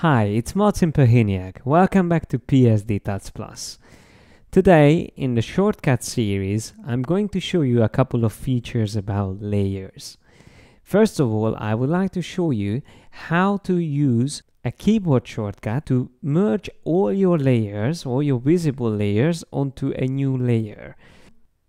Hi, it's Martin Perhiniak. Welcome back to PSD Tuts Plus. Today, in the shortcut series, I'm going to show you a couple of features about layers. First of all, I would like to show you how to use a keyboard shortcut to merge all your layers, all your visible layers, onto a new layer.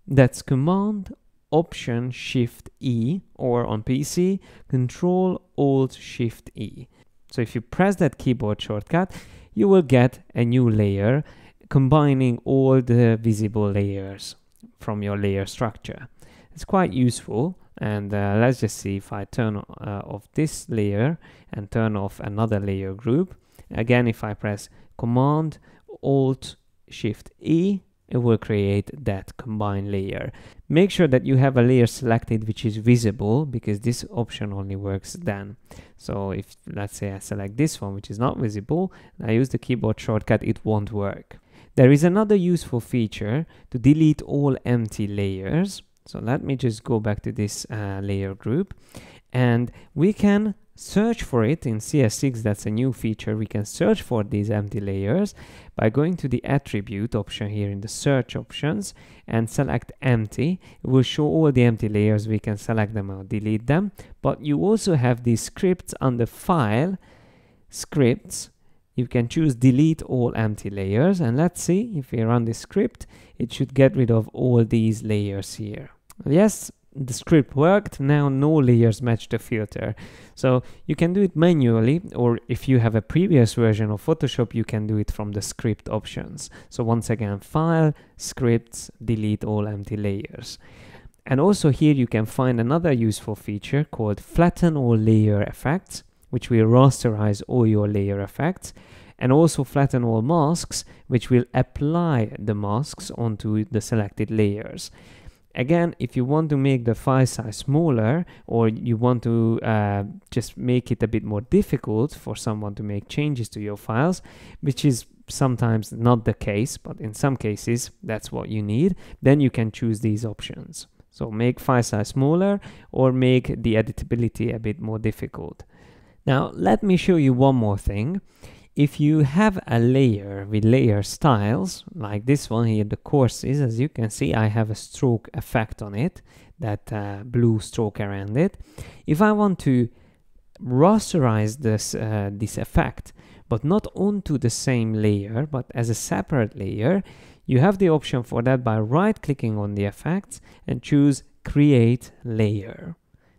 That's Command Option Shift E, or on PC, Control Alt Shift E. So if you press that keyboard shortcut, you will get a new layer combining all the visible layers from your layer structure. It's quite useful and uh, let's just see if I turn uh, off this layer and turn off another layer group. Again, if I press Command Alt Shift E, it will create that combined layer. Make sure that you have a layer selected which is visible because this option only works then. So if let's say I select this one which is not visible, I use the keyboard shortcut, it won't work. There is another useful feature to delete all empty layers. So let me just go back to this uh, layer group and we can search for it in CS6 that's a new feature. We can search for these empty layers by going to the attribute option here in the search options and select empty. It will show all the empty layers. We can select them or delete them. But you also have these scripts under file. Scripts. You can choose delete all empty layers. And let's see if we run this script it should get rid of all these layers here. Yes the script worked, now no layers match the filter. So you can do it manually, or if you have a previous version of Photoshop, you can do it from the script options. So once again, File, Scripts, delete all empty layers. And also here you can find another useful feature called Flatten All Layer Effects, which will rasterize all your layer effects and also flatten all masks, which will apply the masks onto the selected layers. Again, if you want to make the file size smaller or you want to uh, just make it a bit more difficult for someone to make changes to your files, which is sometimes not the case, but in some cases that's what you need, then you can choose these options. So make file size smaller or make the editability a bit more difficult. Now let me show you one more thing if you have a layer with layer styles, like this one here, the courses, as you can see, I have a stroke effect on it, that uh, blue stroke around it. If I want to rasterize this, uh, this effect, but not onto the same layer, but as a separate layer, you have the option for that by right-clicking on the effects and choose Create Layer.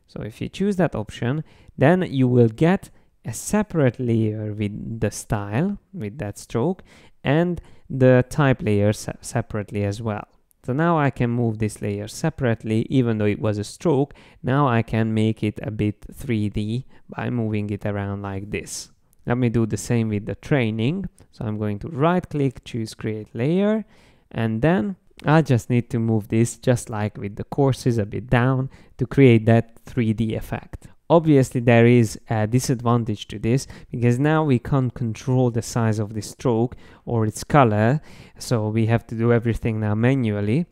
So if you choose that option, then you will get a separate layer with the style, with that stroke, and the type layer se separately as well. So now I can move this layer separately, even though it was a stroke, now I can make it a bit 3D by moving it around like this. Let me do the same with the training. So I'm going to right click, choose create layer, and then I just need to move this just like with the courses a bit down to create that 3D effect. Obviously there is a disadvantage to this because now we can't control the size of the stroke or its color so we have to do everything now manually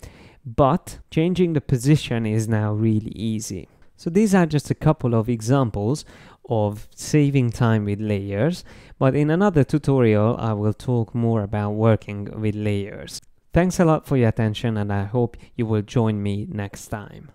but changing the position is now really easy. So these are just a couple of examples of saving time with layers but in another tutorial I will talk more about working with layers. Thanks a lot for your attention and I hope you will join me next time.